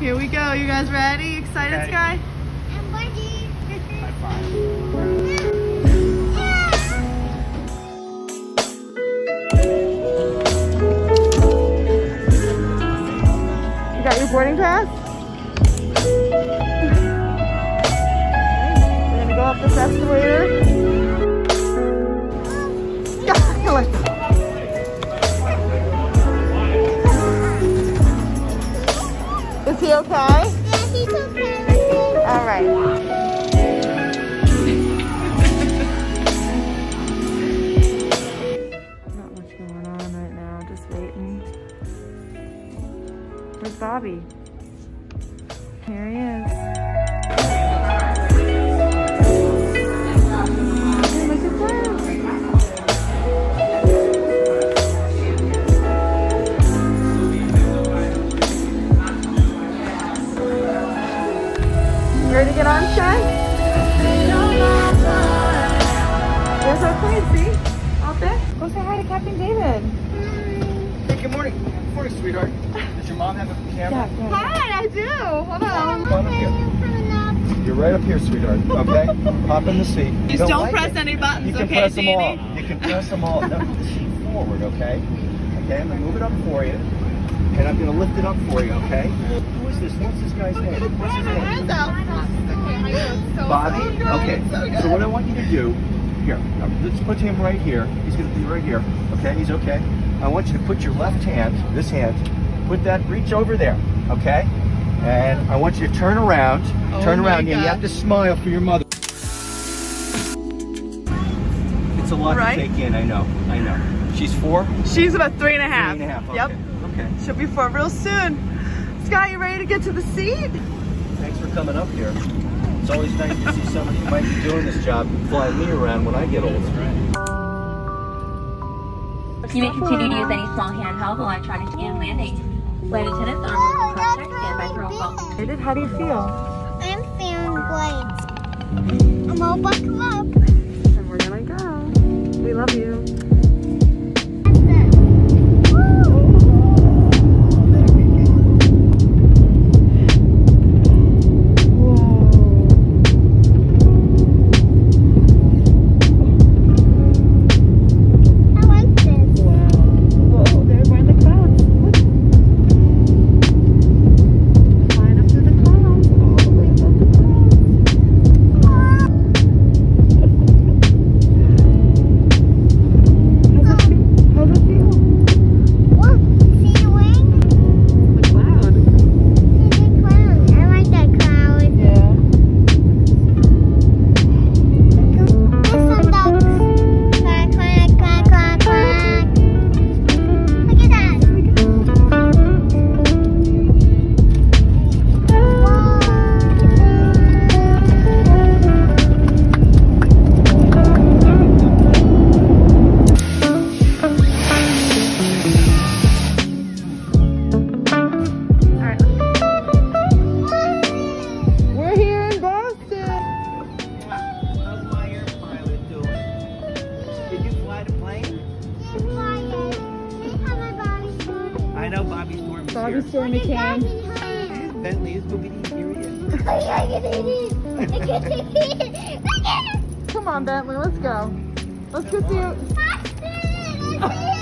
Here we go. You guys ready? Excited, Okay. Sky? I'm ready. High five. You got your boarding pass? We're gonna go up this escalator. Yeah, Where's Bobby? Here he is. There's our plane, see? Out there. Go say hi to Captain David. Hey, good morning. Good morning, sweetheart. Does your mom have a camera? Hi, I do. Hold on. Come on up here. You're right up here, sweetheart. Okay? Hop in the seat. You Just don't like press it? any buttons, You can okay, press them all. Danny? You can press them all. Now move the seat forward, okay? Okay, I'm gonna move it up for you. And I'm gonna lift it up for you, okay? Who is this? What's this guy's name? What's his name? Hands out. Okay, my God, so, Bobby? Okay. So what I want you to do, here, now, let's put him right here. He's gonna be right here. Okay, he's okay. I want you to put your left hand, this hand, put that, reach over there, okay? And I want you to turn around, Oh turn around, and you have to smile for your mother. It's a lot Right? to take in, I know, I know. She's four? She's about three and a half. Three and a half, Yep. okay. Okay, She'll be four real soon. Sky, you ready to get to the seat? thanks for coming up here. It's always nice to see somebody who might be doing this job flying me around when I get older. You may continue to use any small handheld, electronic, and landing. Flight attendants are contact stand by for roll call. David, how do you feel? I'm feeling great. I'm all buckled Bobby Storm is Bobby here. Storm McCann. Bentley is moving here he is. Come on, Bentley, let's go. Let's go see. Boston!